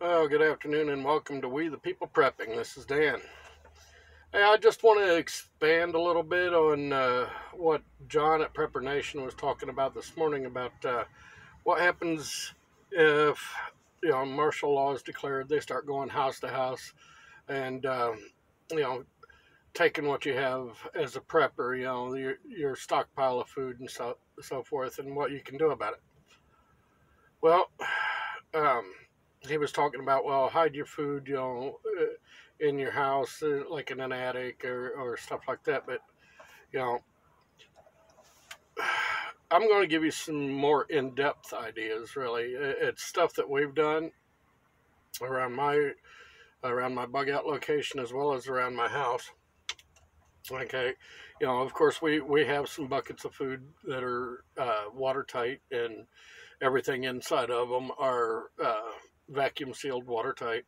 Well, good afternoon and welcome to We the People Prepping. This is Dan. Hey, I just want to expand a little bit on uh, what John at Prepper Nation was talking about this morning about uh, what happens if you know martial law is declared. They start going house to house and um, you know taking what you have as a prepper, you know your your stockpile of food and so so forth, and what you can do about it. Well. Um, he was talking about well hide your food you know uh, in your house uh, like in an attic or, or stuff like that but you know i'm going to give you some more in-depth ideas really. It's stuff that we've done around my around my bug out location as well as around my house. Okay you know of course we we have some buckets of food that are uh, watertight and everything inside of them are uh, vacuum sealed, watertight,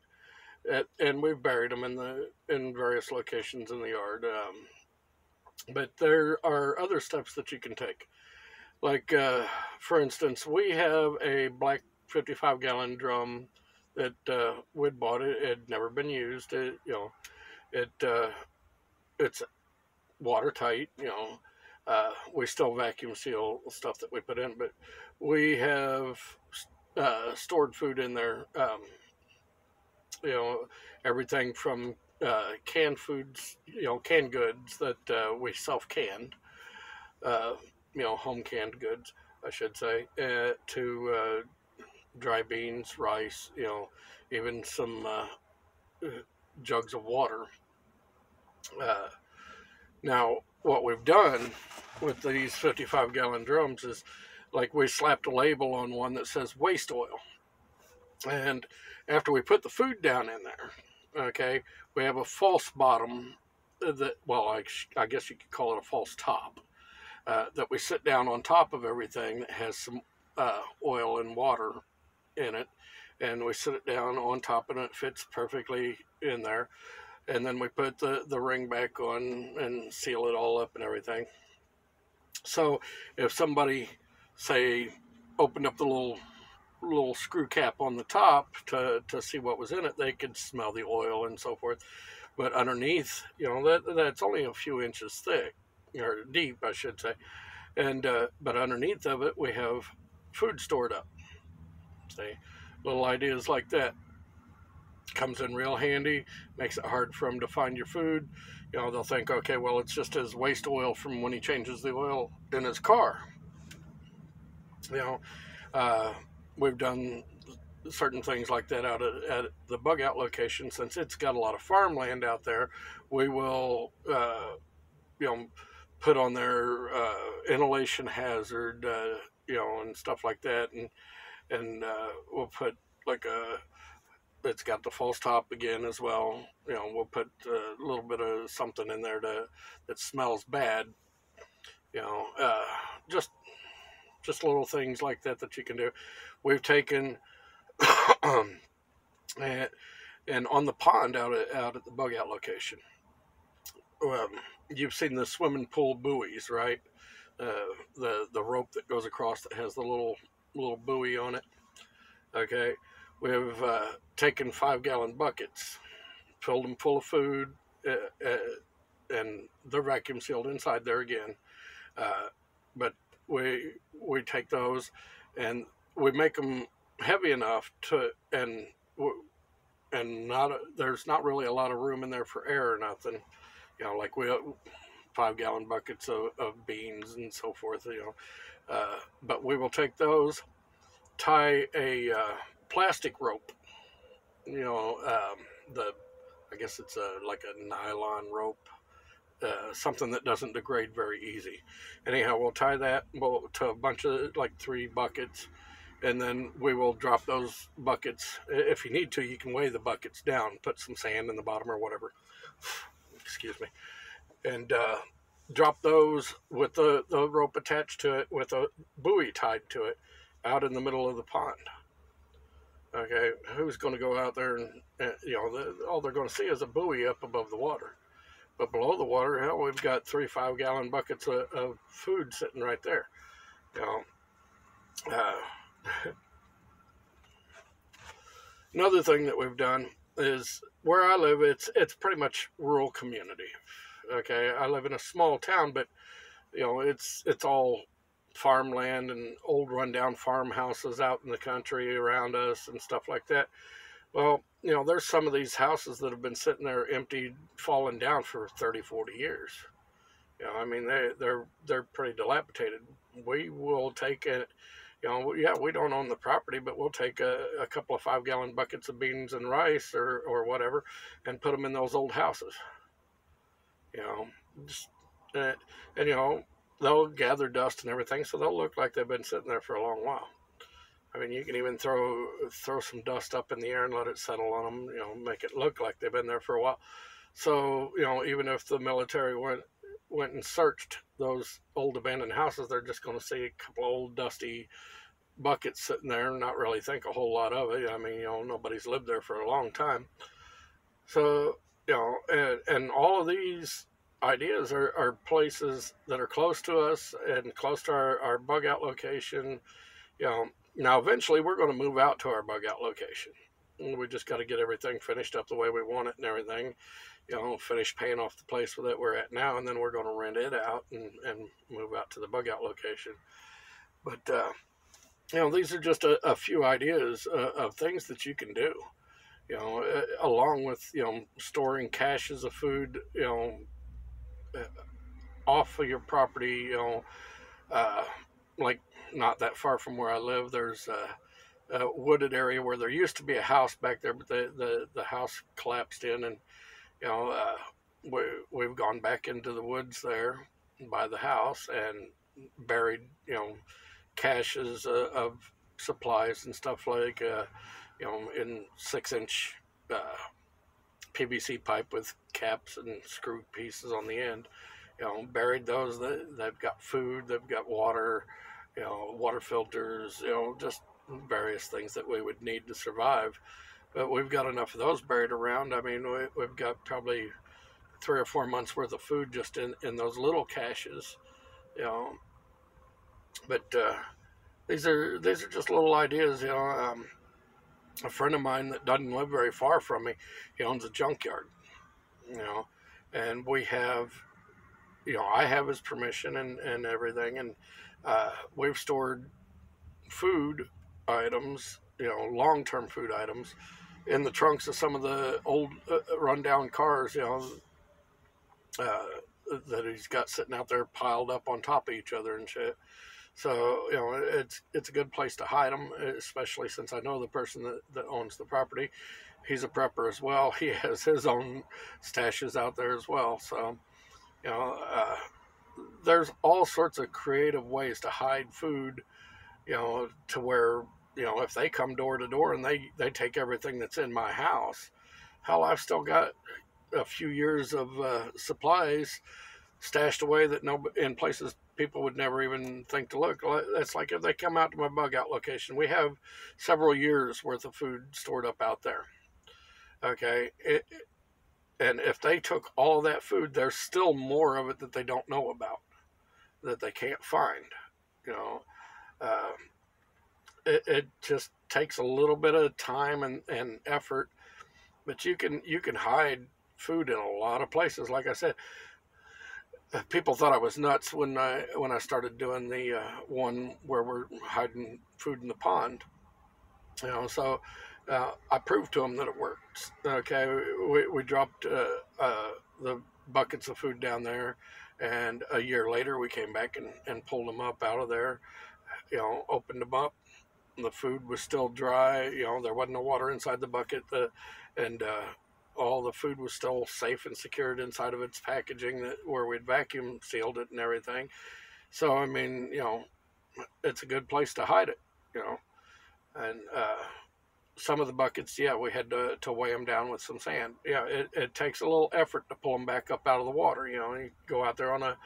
and we've buried them in the in various locations in the yard. Um, but there are other steps that you can take, like uh, for instance, we have a black 55 gallon drum that uh, we'd bought. It had never been used. It, you know, it uh, it's watertight. You know. Uh, we still vacuum seal stuff that we put in, but we have uh, stored food in there. Um, you know, everything from uh, canned foods, you know, canned goods that uh, we self canned, uh, you know, home canned goods, I should say, uh, to uh, dry beans, rice, you know, even some jugs of water. now, what we've done with these 55 gallon drums is like we slapped a label on one that says waste oil. And after we put the food down in there, okay, we have a false bottom that, well, I, I guess you could call it a false top, uh, that we sit down on top of everything that has some uh, oil and water in it. And we sit it down on top and it fits perfectly in there. And then we put the, the ring back on and seal it all up and everything. So if somebody say opened up the little little screw cap on the top to, to see what was in it, they could smell the oil and so forth. But underneath, you know, that that's only a few inches thick or deep, I should say. And uh, but underneath of it, we have food stored up. See, little ideas like that comes in real handy. Makes it hard for them to find your food. You know, they'll think, okay, well, it's just his waste oil from when he changes the oil in his car you know, uh, we've done certain things like that out at, at, the bug out location. Since it's got a lot of farmland out there we will uh, you know put on their uh, inhalation hazard uh, you know and stuff like that. And and uh, we'll put like a it's got the false top again as well. You know we'll put a little bit of something in there to that smells bad. You know uh, just just little things like that that you can do. We've taken and, and on the pond out at, out at the bug out location. Um, you've seen the swimming pool buoys, right? Uh, the the rope that goes across that has the little little buoy on it. Okay, we've uh, taken five gallon buckets, filled them full of food, uh and they're vacuum sealed inside there again. Uh, but we we take those and we make them heavy enough to and and not there's not really a lot of room in there for air or nothing. You know like we five gallon buckets of, of beans and so forth you know. Uh, but we will take those tie a uh, plastic rope you know um, the i guess it's a like a nylon rope uh, something that doesn't degrade very easy. Anyhow, we'll tie that to a bunch of like three buckets, and then we will drop those buckets. If you need to, you can weigh the buckets down, put some sand in the bottom or whatever. Excuse me, and uh, drop those with the, the rope attached to it with a buoy tied to it out in the middle of the pond. Okay, who's going to go out there and, you know, the, all they're going to see is a buoy up above the water. But below the water, hell, we've got three five gallon buckets of, of food sitting right there. Know, uh, Another thing that we've done is where I live. It's it's pretty much rural community. Okay, I live in a small town, but you know it's it's all farmland and old rundown farmhouses out in the country around us and stuff like that. Well, you know, there's some of these houses that have been sitting there empty, falling down for 30, 40 years. You know, I mean, they, they're they're pretty dilapidated. We will take it. You know, yeah, we don't own the property, but we'll take a, a couple of five gallon buckets of beans and rice or, or whatever and put them in those old houses. You know, just, and, and you know, they'll gather dust and everything, so they'll look like they've been sitting there for a long while. I mean, you can even throw throw some dust up in the air and let it settle on them. You know, make it look like they've been there for a while. So you know, even if the military went went and searched those old abandoned houses, they're just going to see a couple of old dusty buckets sitting there and not really think a whole lot of it. I mean, you know, nobody's lived there for a long time. So you know, and, and all of these ideas are, are places that are close to us and close to our, our bug out location. You know, now eventually we're going to move out to our bug out location. We just got to get everything finished up the way we want it and everything. You know, finish paying off the place that we're at now, and then we're going to rent it out and, and move out to the bug out location. But, uh, you know, these are just a, a few ideas uh, of things that you can do you know, uh, along with you know storing caches of food, you know, off of your property, you know, uh, like not that far from where I live, there's a, a, wooded area where there used to be a house back there, but the, the, the house collapsed in, and you know, uh, we we've gone back into the woods there by the house and buried, you know, caches uh, of supplies and stuff like, uh, you know, in six inch uh, PVC pipe with caps and screw pieces on the end. You know, buried those. They've got food. They've got water. You know, water filters. You know, just various things that we would need to survive. But we've got enough of those buried around. I mean, we, we've got probably three or four months worth of food just in, in those little caches. You know, but uh, these are these are just little ideas. You know. Um, a friend of mine that doesn't live very far from me, he owns a junkyard, you know, and we have, you know, I have his permission and, and everything, and uh, we've stored food items, you know, long term food items in the trunks of some of the old uh, rundown cars, you know, uh, that he's got sitting out there piled up on top of each other and shit. So you know, it's it's a good place to hide them, especially since I know the person that, that owns the property. He's a prepper as well. He has his own stashes out there as well. So you know, uh, there's all sorts of creative ways to hide food. You know, to where you know if they come door to door and they they take everything that's in my house, hell, I've still got a few years of uh, supplies stashed away that no in places people would never even think to look. That's like if they come out to my bug out location. We have several years worth of food stored up out there. Okay, it, and if they took all that food, there's still more of it that they don't know about, that they can't find. You know, uh, it, it just takes a little bit of time and, and effort, but you can you can hide food in a lot of places. Like I said, people thought I was nuts when I when I started doing the uh, one where we're hiding food in the pond. You know, so uh, I proved to them that it worked. Okay, we, we dropped uh, uh, the buckets of food down there, and a year later we came back and, and pulled them up out of there. You know, opened them up. The food was still dry. You know, there wasn't no water inside the bucket. The, and uh, all the food was still safe and secured inside of its packaging that where we'd vacuum sealed it and everything. So I mean, you know, it's a good place to hide it, you know. And uh, some of the buckets, yeah, we had to, to weigh them down with some sand. Yeah, it, it takes a little effort to pull them back up out of the water. You know, you go out there on a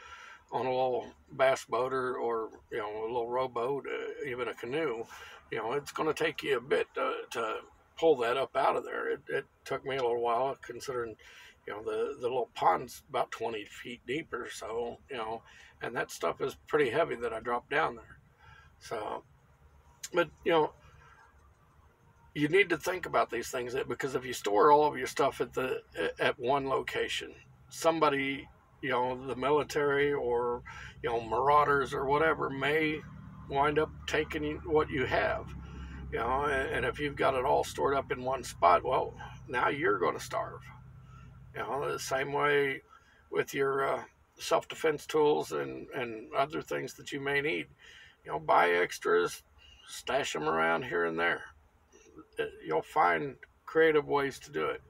on a little bass boat or, or you know a little rowboat, uh, even a canoe. You know, it's going to take you a bit to, to pull that up out of there. It, it took me a little while, considering, you know, the, the little pond's about 20 feet deep or so, you know, and that stuff is pretty heavy that I dropped down there. So, but, you know, you need to think about these things because if you store all of your stuff at the at one location, somebody, you know, the military or you know marauders or whatever may wind up taking what you have. You know, and if you've got it all stored up in one spot, well, now you're going to starve. You know, the same way with your uh, self-defense tools and and other things that you may need. You know, buy extras, stash them around here and there you'll find creative ways to do it.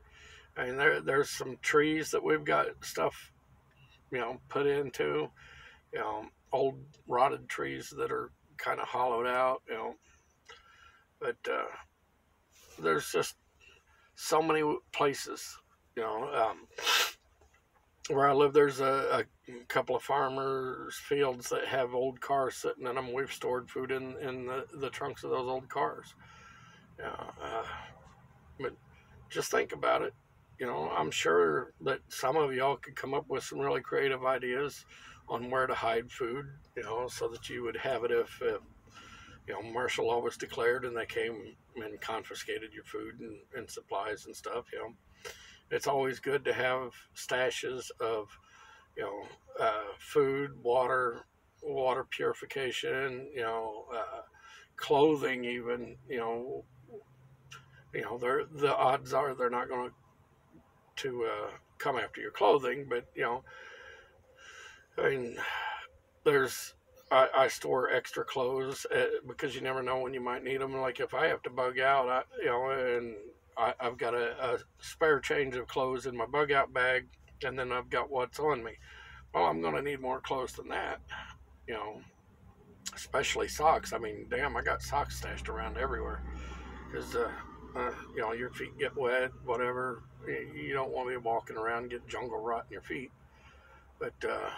I mean, there there's some trees that we've got stuff, you know, put into, you know, old rotted trees that are kind of hollowed out, you know. But uh, there's just so many places, you know. Um, where I live, there's a, a, couple of farmers' fields that have old cars sitting in them. We've stored food in, in the, the trunks of those old cars. Uh, but just think about it. You know, I'm sure that some of y'all could come up with some really creative ideas on where to hide food, you know, so that you would have it if, if you know, martial law was declared and they came and confiscated your food and, and supplies and stuff, you know. It's always good to have stashes of, you know, uh, food, water, water purification, you know, uh, clothing, even, you know, you know, they're, the odds are they're not going to to uh, come after your clothing, but you know, I mean, there's I, I store extra clothes uh, because you never know when you might need them. Like if I have to bug out, I, you know, and I, have got a, a, spare change of clothes in my bug out bag, and then I've got what's on me. Well, I'm going to need more clothes than that, you know, especially socks. I mean, damn, I got socks stashed around everywhere because uh, uh, you know, your feet get wet, whatever. You don't want to be walking around and get jungle rot in your feet. But uh,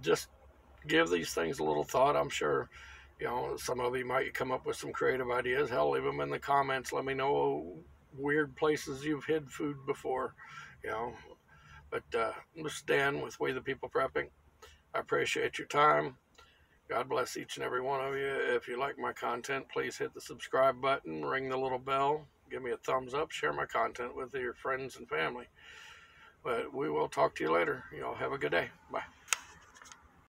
just give these things a little thought. I'm sure, you know, some of you might come up with some creative ideas. Hell, leave them in the comments. Let me know weird places you've hid food before, you know. But uh, I'm just with We the People Prepping. I appreciate your time. God bless each and every one of you. If you like my content, please hit the subscribe button, ring the little bell, give me a thumbs up, share my content with your friends and family. But we will talk to you later. Y'all have a good day. Bye.